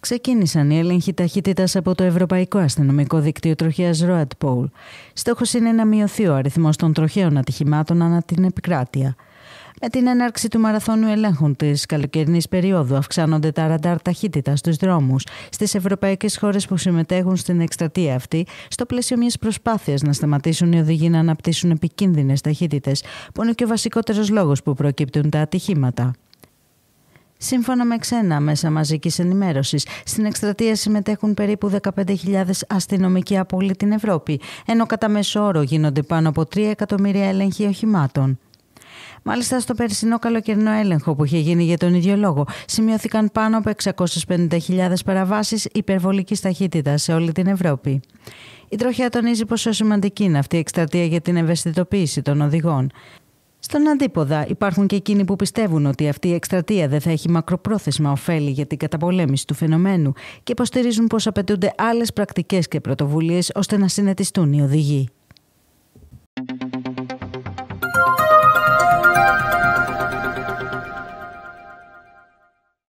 Ξεκίνησαν οι έλεγχοι ταχύτητας από το Ευρωπαϊκό Αστυνομικό Δίκτυο Τροχέας RoadPol. Στόχος είναι να μειωθεί ο αριθμός των τροχαίων ατυχημάτων ανά την επικράτεια. Με την έναρξη του μαραθώνου ελέγχων της καλοκαιρινής περίοδου, αυξάνονται τα ραντάρ ταχύτητας στους δρόμους στις ευρωπαϊκές χώρες που συμμετέχουν στην εκστρατεία αυτή, στο πλαίσιο μιας προσπάθειας να σταματήσουν οι οδηγοί να αναπτύσσουν επικίνδυνες ταχύτητες, που είναι και ο βασικότερος λόγος που προκύπτουν τα ατυχήματα. Σύμφωνα με ξένα μέσα μαζικής ενημέρωσης, στην εκστρατεία συμμετέχουν περίπου 15.000 αστυνομικοί από όλη την Ευρώπη, ενώ κατά μέσο όρο γίνονται πάνω από 3 εκατομμύρια έλεγχοι οχημάτων. Μάλιστα, στο περσινό καλοκαιρινό έλεγχο που είχε γίνει για τον ίδιο λόγο, σημειώθηκαν πάνω από 650.000 παραβάσεις υπερβολικής ταχύτητας σε όλη την Ευρώπη. Η τροχιά τονίζει πόσο σημαντική είναι αυτή η εκστρατεία για την ευαισθητοποίηση των οδηγών. Στον αντίποδα, υπάρχουν και εκείνοι που πιστεύουν ότι αυτή η εκστρατεία δεν θα έχει μακροπρόθεσμα ωφέλη για την καταπολέμηση του φαινομένου και υποστηρίζουν πως απαιτούνται άλλες πρακτικές και πρωτοβουλίες ώστε να συνετιστούν οι οδηγοί.